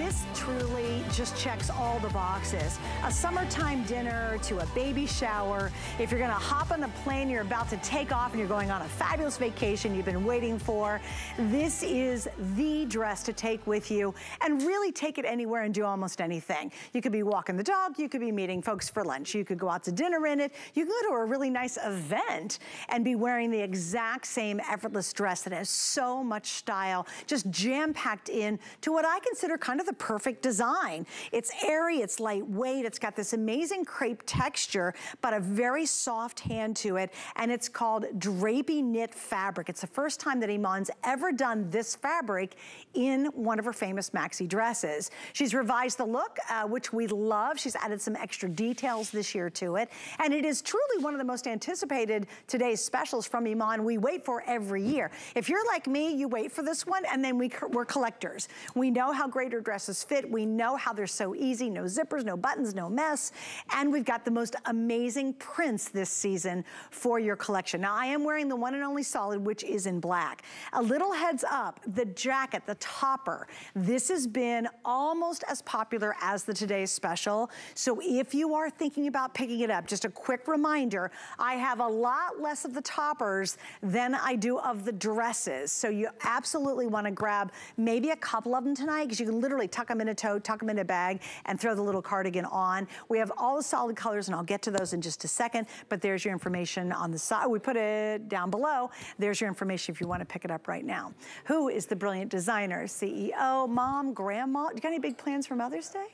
this truly just checks all the boxes. A summertime dinner to a baby shower. If you're gonna hop on a plane, you're about to take off and you're going on a fabulous vacation you've been waiting for, this is the dress to take with you and really take it anywhere and do almost anything. You could be walking the dog, you could be meeting folks for lunch, you could go out to dinner in it, you could go to a really nice event and be wearing the exact same effortless dress that has so much style, just jam-packed in to what I consider kind of the perfect design. It's airy, it's lightweight, it's got this amazing crepe texture, but a very soft hand to it, and it's called drapey knit fabric. It's the first time that Iman's ever done this fabric in one of her famous maxi dresses. She's revised the look, uh, which we love. She's added some extra details this year to it, and it is truly one of the most anticipated today's specials from Iman we wait for every year. If you're like me, you wait for this one, and then we, we're collectors. We know how great her dresses fit. We know how they're so easy, no zippers, no buttons, no mess. And we've got the most amazing prints this season for your collection. Now, I am wearing the one and only solid, which is in black. A little heads up, the jacket, the topper, this has been almost as popular as the Today's Special. So if you are thinking about picking it up, just a quick reminder, I have a lot less of the toppers than I do of the dresses. So you absolutely wanna grab maybe a couple of them tonight because you can literally tuck them in a tote, tuck them in a bag, and throw the little cardigan on. We have all the solid colors, and I'll get to those in just a second, but there's your information on the side. We put it down below. There's your information if you wanna pick it up right now. Who is the brilliant designer, CEO, mom, grandma? Do you got any big plans for Mother's Day?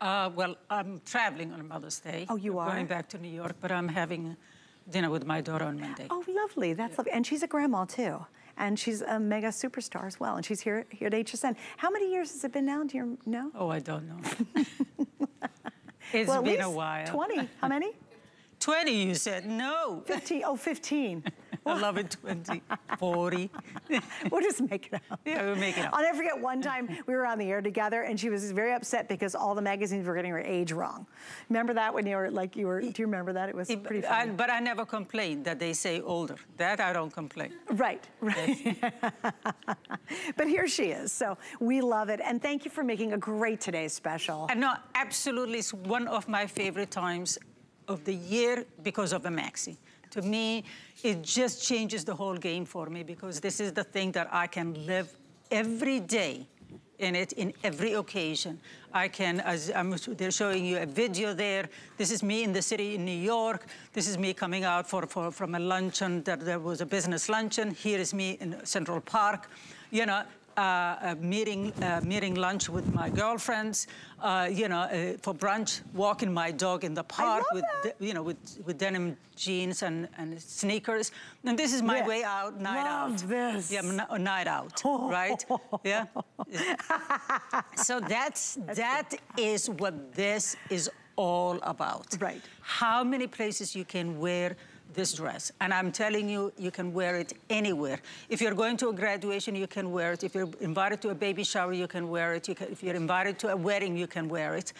Uh, well, I'm traveling on Mother's Day. Oh, you are? Going back to New York, but I'm having dinner with my daughter on Monday. Oh, lovely. That's lovely. And she's a grandma too. And she's a mega superstar as well. And she's here, here at HSN. How many years has it been now? Do you know? Oh, I don't know. It's well, been a while. 20. How many? 20, you said. No. 15. Oh, 15. I love it, 20, 40. we'll just make it up. Yeah, we'll make it up. I'll never forget one time we were on the air together and she was very upset because all the magazines were getting her age wrong. Remember that when you were like, you were, do you remember that? It was pretty I, but I never complain that they say older. That I don't complain. Right, right. but here she is. So we love it. And thank you for making a great today's special. And no, absolutely, it's one of my favorite times of the year because of the maxi. To me, it just changes the whole game for me because this is the thing that I can live every day in it, in every occasion. I can, as I'm, they're showing you a video there. This is me in the city in New York. This is me coming out for, for, from a luncheon, that there was a business luncheon. Here is me in Central Park. You know, uh, meeting, uh, meeting lunch with my girlfriends, uh, you know, uh, for brunch, walking my dog in the park with, you know, with, with denim jeans and, and sneakers. And this is my way out, night Love out. this. Yeah, n- a night out, right? Yeah. so that's, that is what this is all about. Right. How many places you can wear this dress. And I'm telling you, you can wear it anywhere. If you're going to a graduation, you can wear it. If you're invited to a baby shower, you can wear it. You can, if you're invited to a wedding, you can wear it.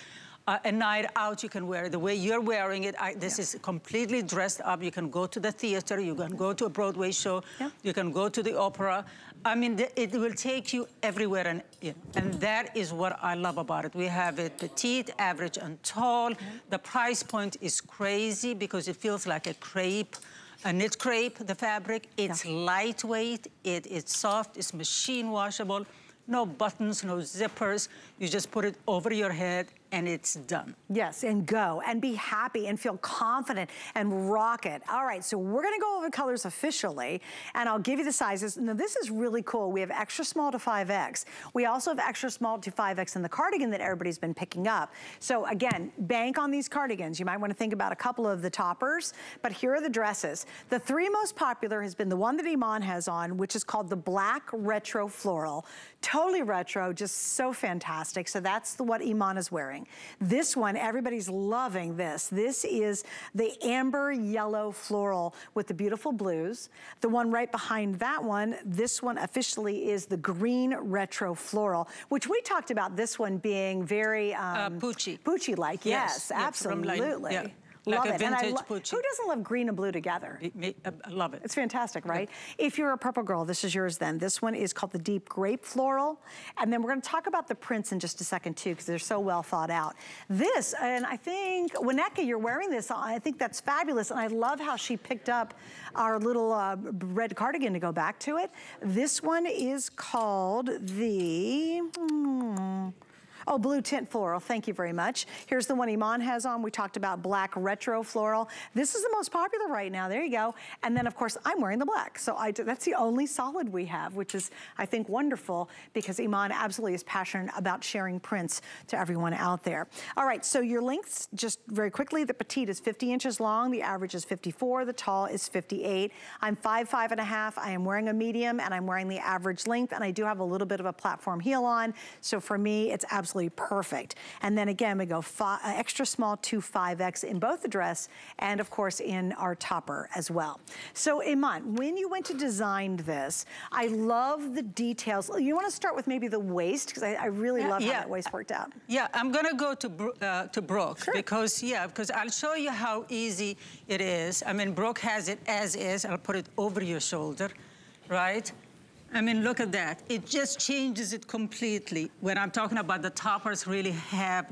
Uh, a night out, you can wear it. The way you're wearing it, I, this is completely dressed up. You can go to the theater, you can go to a Broadway show, Yeah. you can go to the opera. I mean, the, it will take you everywhere, and, you know, and that is what I love about it. We have it petite, average, and tall. The price point is crazy because it feels like a crepe, a knit crepe, the fabric. It's lightweight, it is soft, it's machine washable, no buttons, no zippers. You just put it over your head and it's done. Yes, and go and be happy and feel confident and rock it. All right, so we're gonna go over colors officially and I'll give you the sizes. Now this is really cool. We have extra small to 5X. We also have extra small to 5X in the cardigan that everybody's been picking up. So again, bank on these cardigans. You might wanna think about a couple of the toppers, but here are the dresses. The three most popular has been the one that Iman has on, which is called the Black Retro Floral. Totally retro, just so fantastic. So that's the what Iman is wearing. This one, everybody's loving this. This is the amber yellow floral with the beautiful blues. The one right behind that one, this one officially is the green retro floral, which we talked about this one being very um, Pucci. Pucci-like, yes, yeah, from line- yeah. love it. a And I lo- Who doesn't love green and blue together? It ma- I love it. It's fantastic, right? If you're a purple girl, this is yours then. This one is called the Deep Grape Floral. And then we're gonna talk about the prints in just a second too, because they're so well thought out. This, and I think, Wineka, you're wearing this, I think that's fabulous. And I love how she picked up our little uh, red cardigan to go back to it. This one is called the, hmm, Oh, blue tint floral, thank you very much. Here's the one Iman has on. We talked about black retro floral. This is the most popular right now, there you go. And then of course, I'm wearing the black. So I, that's the only solid we have, which is, I think, wonderful because Iman absolutely is passionate about sharing prints to everyone out there. All right, so your lengths, just very quickly, the petite is 50 inches long, the average is 54, the tall is 58. I'm five, five and a half. I am wearing a medium and I'm wearing the average length and I do have a little bit of a platform heel on. So for me, it's absolutely perfect. And then again, we go fi uh, extra small to 5X in both the dress and of course in our topper as well. So Iman, when you went to design this, I love the details. You wanna start with maybe the waist? Because I, I, really Yeah, love how that waist worked out. Yeah, I'm gonna go to uh, to Brooke Sure. because yeah, because I'll show you how easy it is. I mean, Brooke has it as is. I'll put it over your shoulder, right? I mean, look at that. It just changes it completely. When I'm talking about the toppers, really have.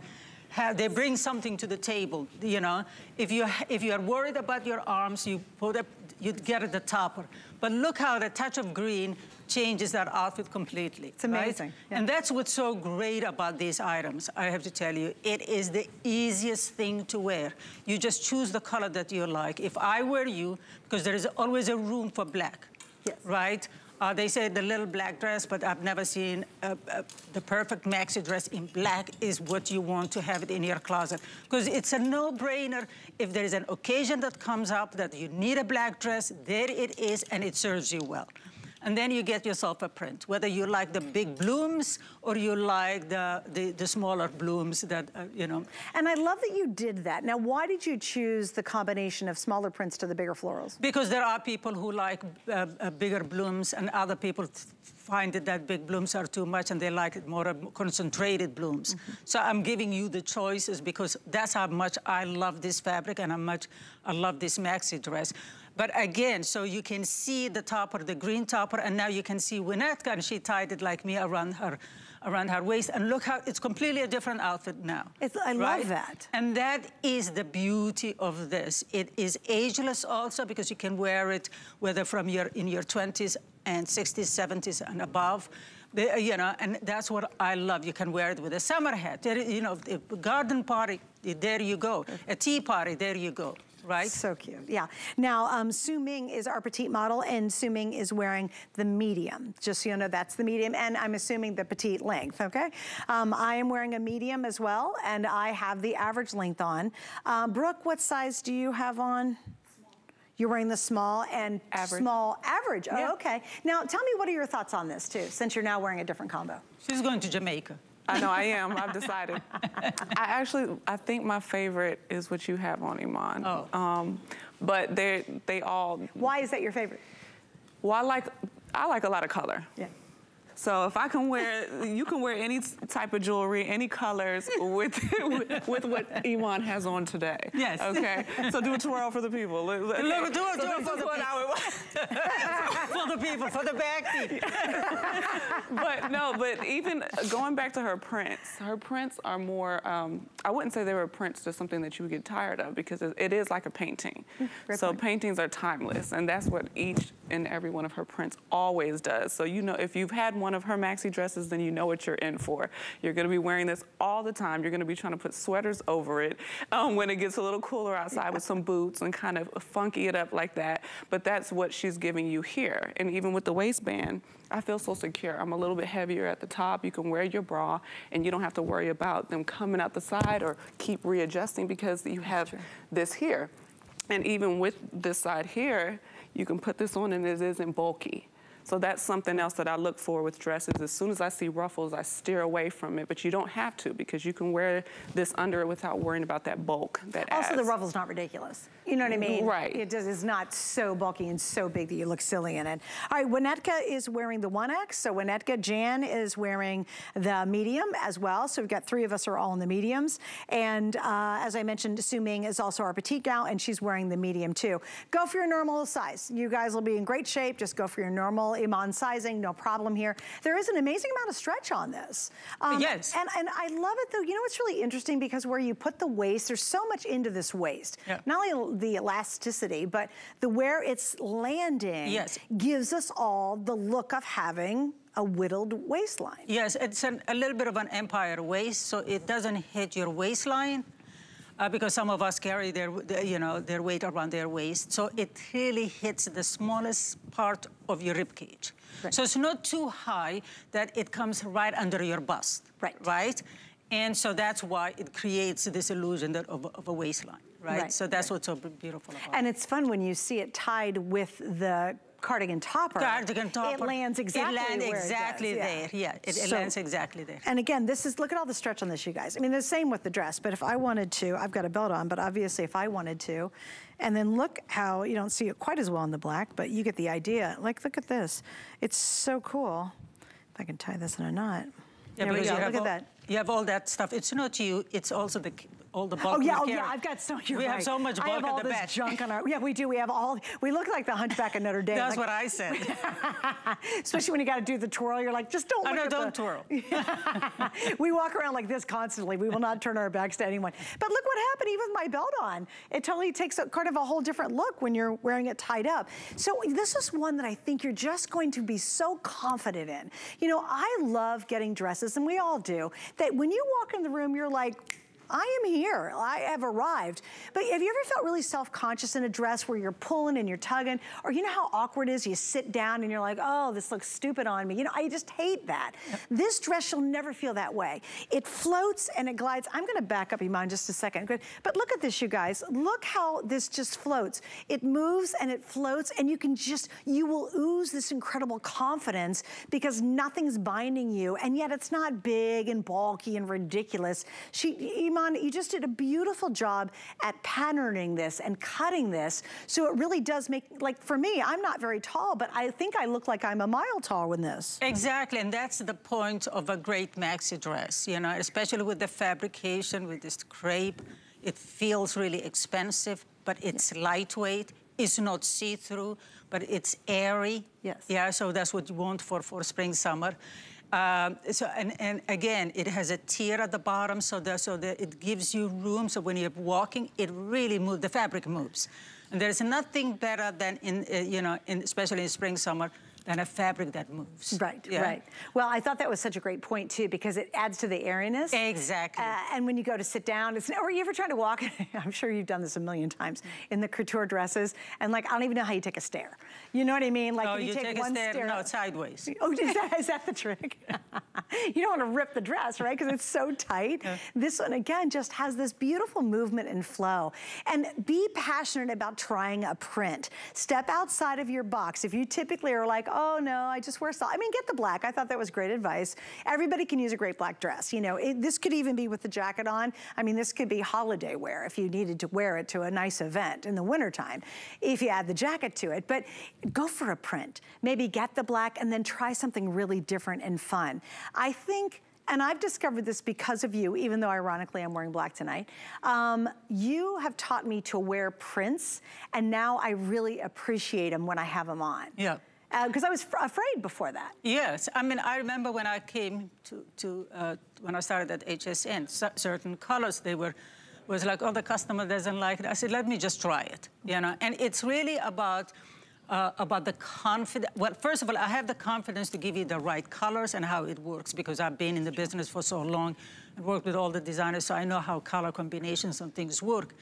Have, they bring something to the table, you know. If you if you are worried about your arms, you put up, you get at the topper. But look how the touch of green changes that outfit completely. It's amazing, Right? yeah. And that's what's so great about these items, I have to tell you. It is the easiest thing to wear. You just choose the color that you like. If I were you, because there is always a room for black, Yes. right? Uh, they say the little black dress, but I've never seen uh, uh, the perfect maxi dress in black is what you want to have it in your closet. Because it's a no-brainer. If there is an occasion that comes up that you need a black dress, there it is, and it serves you well. And then you get yourself a print, whether you like the big blooms or you like the, the, the smaller blooms that, uh, you know. And I love that you did that. Now, why did you choose the combination of smaller prints to the bigger florals? Because there are people who like uh, uh, bigger blooms and other people find that big blooms are too much and they like it more uh, concentrated blooms. So I'm giving you the choices because that's how much I love this fabric and how much I love this maxi dress. But again, so you can see the topper, the green topper, and now you can see Winnetka, and she tied it like me around her, around her waist. And look how it's completely a different outfit now. It's- I love that. And that is the beauty of this. It is ageless also because you can wear it whether from your in your 20s and 60s, 70s and above. The- you know, and that's what I love. You can wear it with a summer hat. There, you know, a garden party, there you go. A tea party, there you go. Right? So cute, yeah. Now, um, Su Ming is our petite model, and Su Ming is wearing the medium. Just so you know, that's the medium, and I'm assuming the petite length, okay? Um, I am wearing a medium as well, and I have the average length on. Um, Brooke, what size do you have on? You're wearing the small and Average. small average. Oh, Yeah. okay. Now, tell me, what are your thoughts on this too, since you're now wearing a different combo? She's going to Jamaica. I know I am. I've decided. I actually, I think my favorite is what you have on Iman. Oh. Um, but they they all. Why is that your favorite? Well, I like I like a lot of color. Yeah. So if I can wear, you can wear any type of jewelry, any colors with with, with what Iman has on today. Yes. Okay. So do a twirl for the people. Look, do a twirl for the would- for the people, for the backseat. but no, but even going back to her prints, her prints are more, um, I wouldn't say they were prints to something that you would get tired of because it, it is like a painting. great so point. paintings are timeless and that's what each and every one of her prints always does. So you know, if you've had one of her maxi dresses, then you know what you're in for. You're gonna be wearing this all the time. You're gonna be trying to put sweaters over it um, when it gets a little cooler outside with some boots and kind of funky it up like that. But that's what she's giving you here. And even with the waistband, I feel so secure. I'm a little bit heavier at the top. You can wear your bra and you don't have to worry about them coming out the side or keep readjusting because you have this here. And even with this side here, you can put this on and it isn't bulky. So that's something else that I look for with dresses. As soon as I see ruffles, I steer away from it, but you don't have to because you can wear this under it without worrying about that bulk that Also, adds. the ruffle's not ridiculous. You know what I mean? Right. It does, it's not so bulky and so big that you look silly in it. All right, Winnetka is wearing the 1X. So Winnetka, Jan is wearing the medium as well. So we've got three of us are all in the mediums. And uh, as I mentioned, Su Ming is also our petite gal and she's wearing the medium too. Go for your normal size. You guys will be in great shape. Just go for your normal Iman sizing, no problem here. There is an amazing amount of stretch on this. Um, Yes. And, and I love it though. You know what's really interesting because where you put the waist, there's so much into this waist. Yeah. Not only the elasticity, but the where it's landing Yes. gives us all the look of having a whittled waistline. Yes, it's an, a little bit of an empire waist, so it doesn't hit your waistline. Uh, because some of us carry their, you know, their weight around their waist. So it really hits the smallest part of your rib cage. Right. So it's not too high that it comes right under your bust. Right. Right? And so that's why it creates this illusion that of, of a waistline, right? Right, So that's what's so beautiful about it. And it's fun when you see it tied with the cardigan topper. Cardigan topper. It lands exactly It lands exactly it there. Yeah, it, it So- lands exactly there. And again, this is, look at all the stretch on this, you guys. I mean, the same with the dress, but if I wanted to, I've got a belt on, but obviously if I wanted to, and then look how, you don't see it quite as well in the black, but you get the idea. Like, look at this. It's so cool. If I can tie this in a knot. Yeah, there we because go, you have look at all, that. You have all that stuff. It's not you. It's also the all the bulk. Oh yeah, oh yeah. I've got so you're We right. have so much I have all at the this back. junk on our. Yeah, we do. We have all. We look like the Hunchback of Notre Dame. That's like- what I said. Especially when you got to do the twirl, you're like, just don't. Oh, look no, at don't the, twirl. we walk around like this constantly. We will not turn our backs to anyone. But look what happened, even with my belt on. It totally takes a, kind of a whole different look when you're wearing it tied up. So this is one that I think you're just going to be so confident in. You know, I love getting dresses, and we all do, that when you walk in the room, you're like, I am here. I have arrived. But have you ever felt really self-conscious in a dress where you're pulling and you're tugging? Or you know how awkward it is? You sit down and you're like, oh, this looks stupid on me. You know, I just hate that. This dress, you'll never feel that way. It floats and it glides. I'm gonna back up Iman just a second. But look at this, you guys. Look how this just floats. It moves and it floats and you can just, you will ooze this incredible confidence because nothing's binding you and yet it's not big and bulky and ridiculous. She, Iman, you just did a beautiful job at patterning this and cutting this. So it really does make, like for me, I'm not very tall, but I think I look like I'm a mile tall in this. Exactly, and that's the point of a great maxi dress, you know, especially with the fabrication, with this crepe. It feels really expensive, but it's lightweight. It's not see-through, but it's airy. Yes. Yeah, so that's what you want for, for spring, summer. Um, so, and, and again, it has a tier at the bottom, so that, so that it gives you room, so when you're walking, it really moves, the fabric moves. And there's nothing better than, in, uh, you know, in, especially in spring, summer, than a fabric that moves. Right, Yeah. right. Well, I thought that was such a great point too, because it adds to the airiness. Exactly. Uh, and when you go to sit down, it's, or you ever try to walk, I'm sure you've done this a million times, in the couture dresses, and like, I don't even know how you take a stair. You know what I mean? Like, oh, if you, you take, one a stare, no, sideways. Oh, is that, is that the trick? you don't want to rip the dress, right? Because it's so tight. This one, again, just has this beautiful movement and flow. And be passionate about trying a print. Step outside of your box. If you typically are like, oh no, I just wear soft. I mean, get the black. I thought that was great advice. Everybody can use a great black dress. You know, it, this could even be with the jacket on. I mean, this could be holiday wear if you needed to wear it to a nice event in the wintertime, if you add the jacket to it. But go for a print. Maybe get the black and then try something really different and fun. I think and I've discovered this because of you, even though ironically I'm wearing black tonight. Um, you have taught me to wear prints, and now I really appreciate them when I have them on. Yeah. Because I was afraid before that. Yes, I mean, I remember when I came to, to uh, when I started at HSN, certain colors they were, was like, oh, the customer doesn't like it. I said, let me just try it, you know? And it's really about, uh, about the confidence. Well, first of all, I have the confidence to give you the right colors and how it works because I've been in the business for so long and worked with all the designers, so I know how color combinations and things work.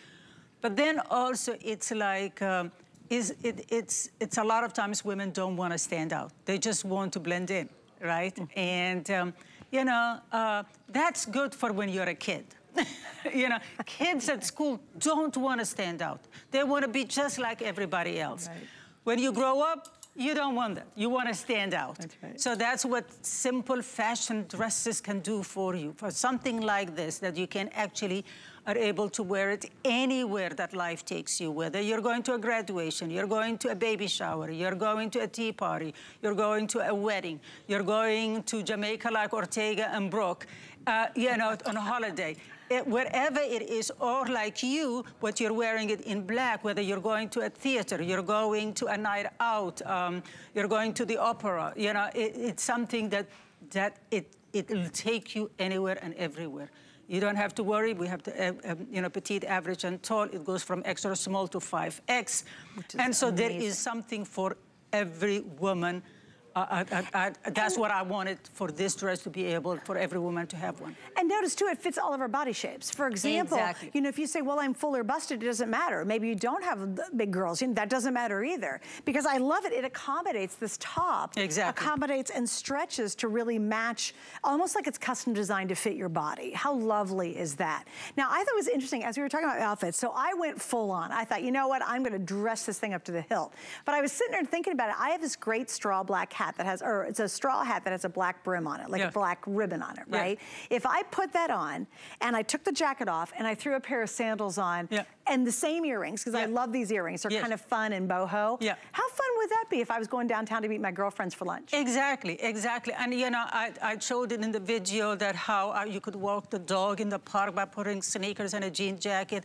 But then also, it's like, um, is it, it's, it's a lot of times women don't want to stand out. They just want to blend in, right? And, um, you know, uh, that's good for when you're a kid. you know, kids at school don't want to stand out. They want to be just like everybody else. Right. When you grow up, You don't want that. You want to stand out. That's right. So that's what simple fashion dresses can do for you. For something like this, that you can actually are able to wear it anywhere that life takes you, whether you're going to a graduation, you're going to a baby shower, you're going to a tea party, you're going to a wedding, you're going to Jamaica like Ortega and Brooke, uh, you know, on a holiday. It, wherever it is, or like you, but you're wearing it in black, whether you're going to a theater, you're going to a night out, um, you're going to the opera, you know, it, it's something that, that it, it'll take you anywhere and everywhere. You don't have to worry. We have the, uh, um, you know, petite, average, and tall. It goes from extra small to 5X. And so amazing. there is something for every woman I, I, I, that's what I wanted for this dress to be able for every woman to have one. And notice too, it fits all of our body shapes. For example, Exactly. you know, if you say, well, I'm full or busted, it doesn't matter. Maybe you don't have big girls, you know, that doesn't matter either. Because I love it, it accommodates this top. Exactly. Accommodates and stretches to really match, almost like it's custom designed to fit your body. How lovely is that? Now, I thought it was interesting, as we were talking about outfits, so I went full on. I thought, you know what, I'm gonna dress this thing up to the hilt. But I was sitting there thinking about it. I have this great straw black hat that has, or it's a straw hat that has a black brim on it, like Yeah. a black ribbon on it, Yeah. right? If I put that on and I took the jacket off and I threw a pair of sandals on Yeah. and the same earrings, because I love these earrings, they're Yes. kind of fun and boho. Yeah. How fun would that be if I was going downtown to meet my girlfriends for lunch? Exactly, exactly. And you know, I, I showed it in the video that how uh, you could walk the dog in the park by putting sneakers and a jean jacket.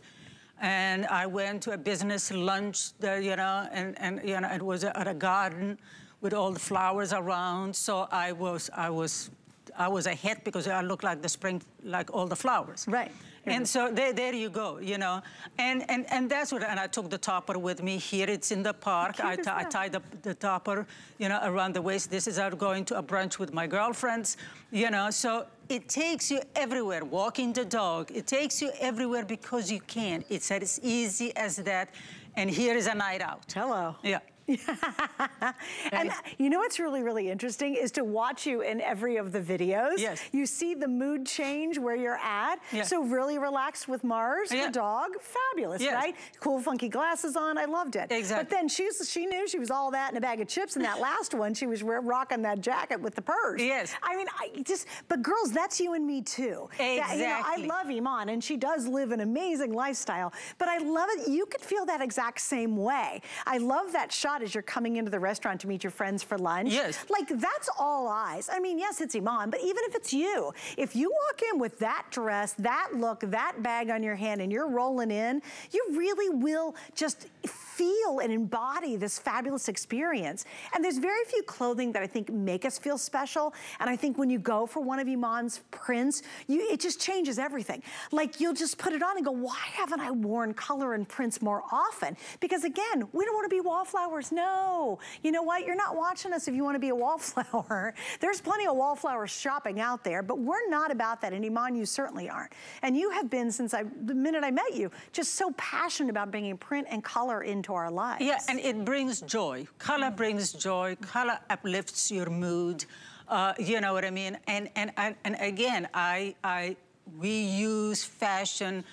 And I went to a business lunch there, you know, and, and you know, it was at a garden with all the flowers around. So I was, I was, I was ahead because I looked like the spring, like all the flowers. Right. And so there, there you go, you know. And, and, and that's what, and I took the topper with me here. It's in the park. I, cute is ti- I tied the, the topper, you know, around the waist. This is out going to a brunch with my girlfriends, you know. So it takes you everywhere. Walking the dog, it takes you everywhere because you can. It's as easy as that. And here is a night out. Hello. Yeah. And you know what's really, really interesting is to watch you in every of the videos. Yes. You see the mood change where you're at. Yeah. So really relaxed with Mars, Yeah. the dog. Fabulous, Yes. right? Cool, funky glasses on. I loved it. Exactly. But then she's, she knew she was all that in a bag of chips. And that last one, she was rocking that jacket with the purse. Yes. I mean, I just, but girls, that's you and me too. That, you know, I love Iman and she does live an amazing lifestyle, but I love it. You could feel that exact same way. I love that shot as you're coming into the restaurant to meet your friends for lunch. Yes. Like that's all eyes. I mean, yes, it's Iman, but even if it's you, if you walk in with that dress, that look, that bag on your hand and you're rolling in, you really will just feel and embody this fabulous experience. And there's very few clothing that I think make us feel special. And I think when you go for one of Iman's prints, you, it just changes everything. Like you'll just put it on and go, why haven't I worn color and prints more often? Because again, we don't want to be wallflowers. No. You know what? You're not watching us if you want to be a wallflower. There's plenty of wallflower shopping out there, but we're not about that. And Iman, you certainly aren't. And you have been since I, the minute I met you, just so passionate about bringing print and color into our lives. Yeah, and it brings joy. Color brings joy. Color uplifts your mood. Uh, you know what I mean? And and and, and again, I I we use fashion.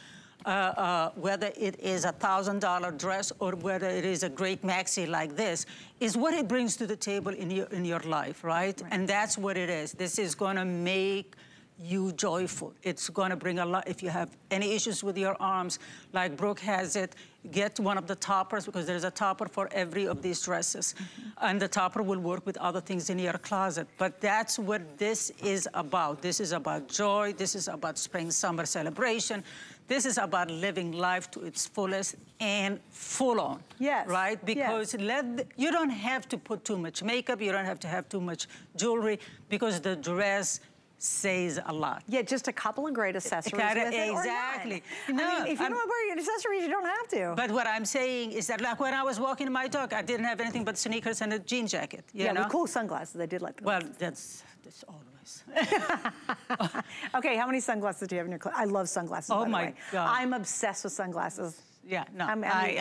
Uh, uh, whether it is a thousand dollar dress or whether it is a great maxi like this, is what it brings to the table in your in your life, right? And that's what it is. This is going to make you joyful. It's going to bring a lot. If you have any issues with your arms, like Brooke has it, get one of the toppers because there's a topper for every of these dresses. And the topper will work with other things in your closet. But that's what this is about. This is about joy. This is about spring, summer celebration. This is about living life to its fullest and full on. Yes, Right? yes. Because let the- you don't have to put too much makeup. You don't have to have too much jewelry because the dress says a lot. Yeah, just a couple of great accessories with it, exactly. none. I No, mean, if you I'm- don't wear your accessories, you don't have to. But what I'm saying is that, like when I was walking my dog, I didn't have anything but sneakers and a jean jacket. You yeah, know? with cool sunglasses. I did like them. Well, that's that's always. okay, how many sunglasses do you have in your closet? I love sunglasses. Oh by the my way. God. I'm obsessed with sunglasses. Yeah, no. I'm- I'm- I,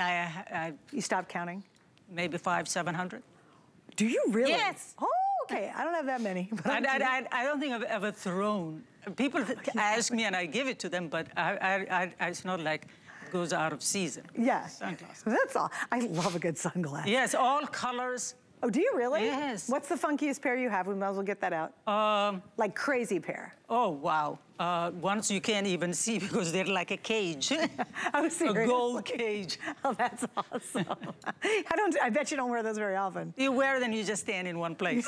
I, I, You stopped counting? maybe five, seven hundred. Do you really? Yes. Oh, okay. I don't have that many. But I, I. I, don't think I've ever thrown. People ask me and I give it to them, but I, I, I, I- it's not like it goes out of season. yeah. Sunglasses. That's all. I love a good sunglass. Yes, all colors. Oh, do you really? Yes. What's the funkiest pair you have? We might as well get that out. Um, like crazy pair. Oh, wow. Uh, ones you can't even see because they're like a cage. oh, seriously? A gold cage. Oh, that's awesome. I don't, I bet you don't wear those very often. You wear them, you just stand in one place.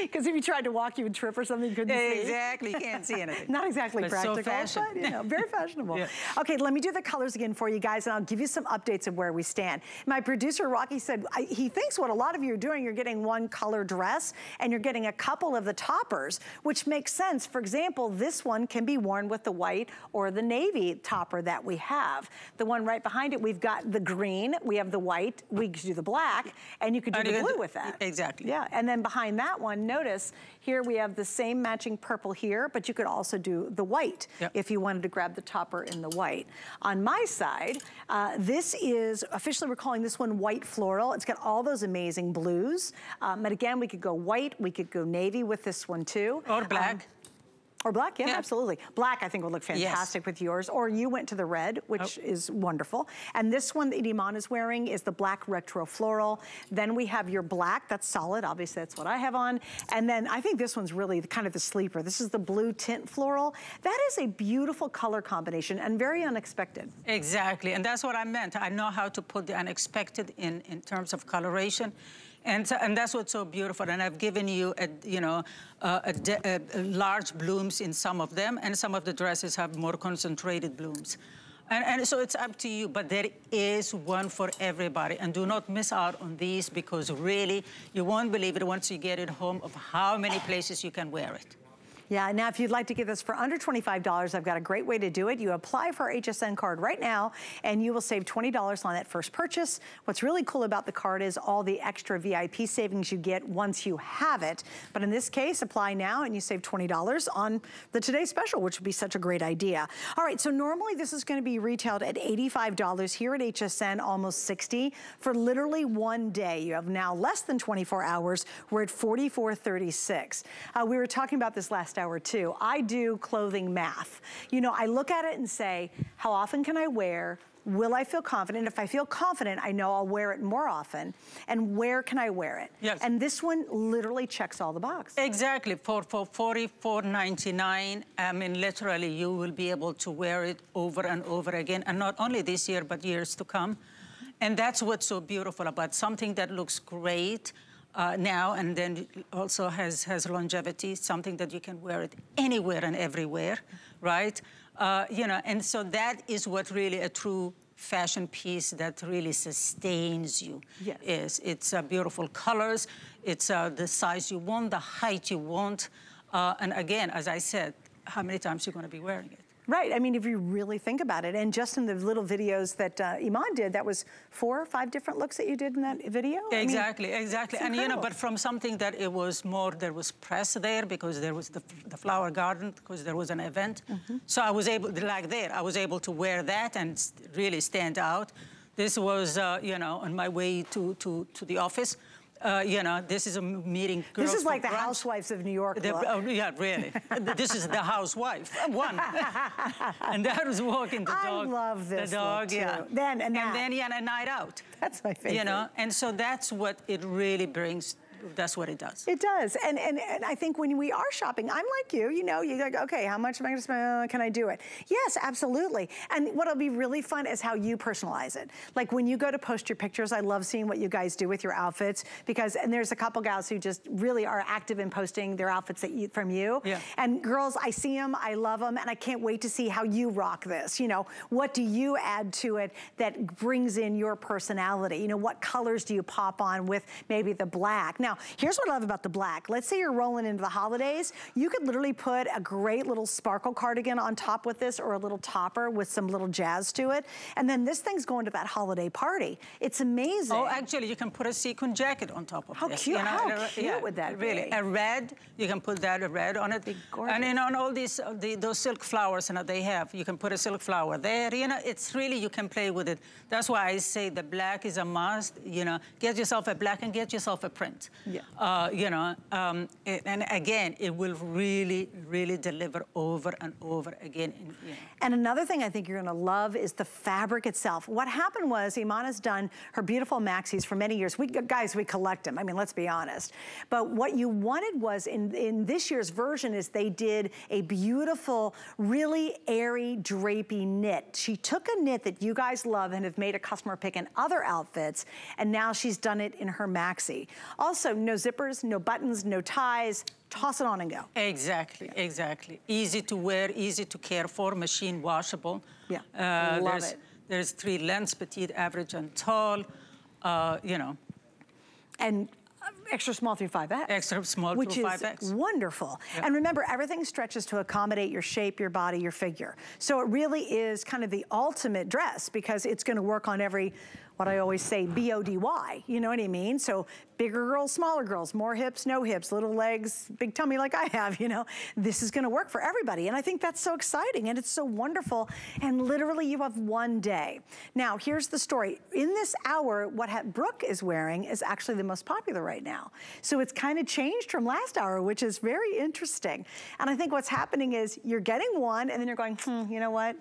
Because if you tried to walk, you would trip or something you couldn't exactly. see. Exactly, you can't see anything. Not exactly but practical, so fashion. but you know, very fashionable. yeah. Okay, let me do the colors again for you guys, and I'll give you some updates of where we stand. My producer, Rocky, said I, he thinks what a lot of you are doing, you're getting one color dress, and you're getting a couple of the toppers, which makes sense. For example, this one can be worn with the white or the navy topper that we have. The one right behind it, we've got the green, we have the white, we could do the black, and you could do And the blue with that. exactly. Yeah, and then behind that one, notice here we have the same matching purple here, but you could also do the white Yep. if you wanted to grab the topper in the white. On my side, uh, this is, officially we're calling this one white floral. It's got all those amazing blues. Um, but again, we could go white, we could go navy with this one too. Or black. Um, or black, yeah, Yeah. absolutely. Black, I think, would look fantastic with yours. Or you went to the red, which Oh. is wonderful. And this one that Iman is wearing is the black retro floral. Then we have your black, that's solid. Obviously, that's what I have on. And then I think this one's really kind of the sleeper. This is the blue tint floral. That is a beautiful color combination and very unexpected. Exactly, and that's what I meant. I know how to put the unexpected in, in terms of coloration. And, so, and that's what's so beautiful. And I've given you, a, you know, uh, a a large blooms in some of them, and some of the dresses have more concentrated blooms. And, and so it's up to you, but there is one for everybody. And do not miss out on these because really, you won't believe it once you get it home of how many places you can wear it. Yeah, now if you'd like to get this for under $25, I've got a great way to do it. You apply for our HSN card right now, and you will save $20 on that first purchase. What's really cool about the card is all the extra VIP savings you get once you have it. But in this case, apply now, and you save $20 on the Today Special, which would be such a great idea. All right, so normally this is gonna be retailed at $85 here at HSN, almost 60 for literally one day. You have now less than 24 hours. We're at 44.36. Uh, we were talking about this last hour too. I do clothing math. You know, I look at it and say, how often can I wear? Will I feel confident? If I feel confident, I know I'll wear it more often. And where can I wear it? Yes. And this one literally checks all the boxes. Exactly, for, for $44.99, I mean, literally, you will be able to wear it over and over again, and not only this year, but years to come. And that's what's so beautiful about something that looks great uh, now and then also has, has longevity, something that you can wear it anywhere and everywhere, right? Uh, you know, and so that is what really a true fashion piece that really sustains you Yes. is. It's uh, beautiful colors, it's uh, the size you want, the height you want. Uh, and again, as I said, how many times you're going to be wearing it? Right, I mean, if you really think about it, and just in the little videos that uh, Iman did, that was four or five different looks that you did in that video? I mean, Exactly, exactly. And you know, but from something that it was more, there was press there because there was the, the flower garden, because there was an event. Mm-hmm. So I was able, like there, I was able to wear that and really stand out. This was, uh, you know, on my way to, to, to the office. Uh, you know, this is a meeting This is like the brunch. Housewives of New York The- oh, yeah, really. this is the housewife, one. and that was walking the dog. I love this The dog, yeah. Then- and and then, yeah, and a night out. That's my favorite. You know, and so that's what it really brings. That's what it does. It does, and, and and I think when we are shopping, I'm like you. You know, you're like, okay, how much am I going to spend? Uh, Can I do it? Yes, absolutely. And what'll be really fun is how you personalize it. Like when you go to post your pictures, I love seeing what you guys do with your outfits because, and there's a couple gals who just really are active in posting their outfits that you, from you. Yeah. And girls, I see them, I love them, and I can't wait to see how you rock this. You know, what do you add to it that brings in your personality? You know, what colors do you pop on with maybe the black? Now, here's what I love about the black. Let's say you're rolling into the holidays. You could literally put a great little sparkle cardigan on top with this or a little topper with some little jazz to it. And then this thing's going to that holiday party. It's amazing. Oh, actually, you can put a sequin jacket on top of How this. cute- you know, how uh, cute would that really. be? A red, you can put that a red on it. gorgeous. And you know, on all these, uh, the, those silk flowers you know, they have, you can put a silk flower there. You know, it's really, you can play with it. That's why I say the black is a must. You know, get yourself a black and get yourself a print. Yeah. Uh, you know, um, and again, it will really, really deliver over and over again. In, you know. And another thing I think you're gonna love is the fabric itself. What happened was Iman has done her beautiful maxis for many years. We Guys, we collect them. I mean, let's be honest. But what you wanted was in, in this year's version is they did a beautiful, really airy, drapey knit. She took a knit that you guys love and have made a customer pick in other outfits, and now she's done it in her maxi. Also, no zippers, no buttons, no ties, toss it on and go. Exactly, yeah. exactly. Easy to wear, easy to care for, machine washable. Yeah, uh, love there's, it. There's three lengths, petite, average, and tall, uh, you know. And extra small through 5X. Extra small which through 5X. is wonderful. Yep. And remember, everything stretches to accommodate your shape, your body, your figure. So it really is kind of the ultimate dress because it's gonna work on every what I always say, B-O-D-Y, you know what I mean? So bigger girls, smaller girls, more hips, no hips, little legs, big tummy like I have, you know? This is gonna work for everybody. And I think that's so exciting and it's so wonderful. And literally you have one day. Now, here's the story. In this hour, what Brooke is wearing is actually the most popular right now. So it's kind of changed from last hour, which is very interesting. And I think what's happening is you're getting one and then you're going, hmm, you know what?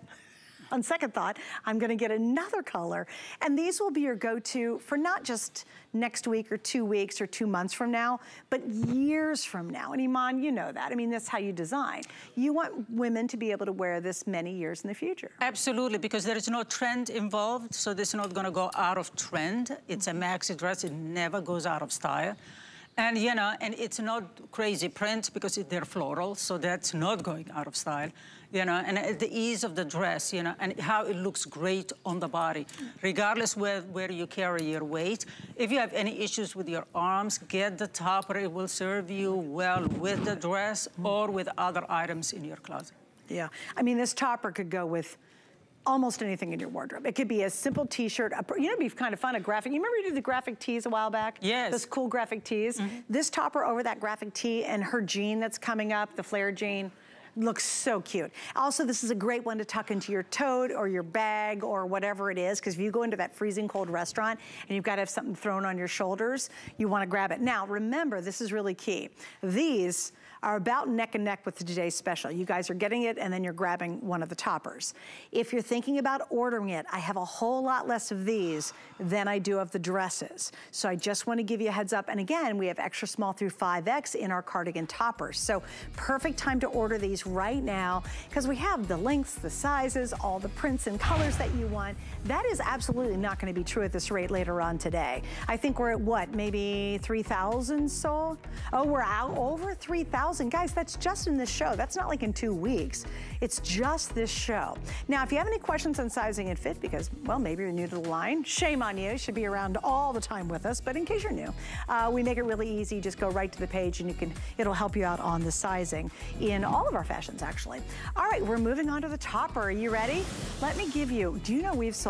On second thought, I'm gonna get another color. And these will be your go-to for not just next week or two weeks or two months from now, but years from now. And Iman, you know that. I mean, that's how you design. You want women to be able to wear this many years in the future. Absolutely, because there is no trend involved, so this is not gonna go out of trend. It's a maxi dress, it never goes out of style. And, you know, and it's not crazy print because they're floral, so that's not going out of style, you know, and uh, the ease of the dress, you know, and how it looks great on the body, regardless where, where you carry your weight. If you have any issues with your arms, get the topper. It will serve you well with the dress or with other items in your closet. Yeah, I mean, this topper could go with almost anything in your wardrobe. It could be a simple t-shirt, you know, it'd be kind of fun, a graphic. You remember you did the graphic tees a while back? Yes. Those cool graphic tees. Mm -hmm. This topper over that graphic tee and her jean that's coming up, the flare jean, looks so cute. Also, this is a great one to tuck into your tote or your bag or whatever it is, because if you go into that freezing cold restaurant and you've got to have something thrown on your shoulders, you want to grab it. Now, remember, this is really key. These are about neck and neck with today's special. You guys are getting it and then you're grabbing one of the toppers. If you're thinking about ordering it, I have a whole lot less of these than I do of the dresses. So I just wanna give you a heads up. And again, we have extra small through 5X in our cardigan toppers. So perfect time to order these right now because we have the lengths, the sizes, all the prints and colors that you want. That is absolutely not gonna be true at this rate later on today. I think we're at what, maybe 3,000 sold? Oh, we're out over 3,000 Guys, that's just in this show. That's not like in two weeks. It's just this show. Now, if you have any questions on sizing and fit, because, well, maybe you're new to the line, shame on you. You should be around all the time with us. But in case you're new, uh, we make it really easy. Just go right to the page and you can, it'll help you out on the sizing in all of our fashions, actually. All right, we're moving on to the topper. Are you ready? Let me give you, do you know we've sold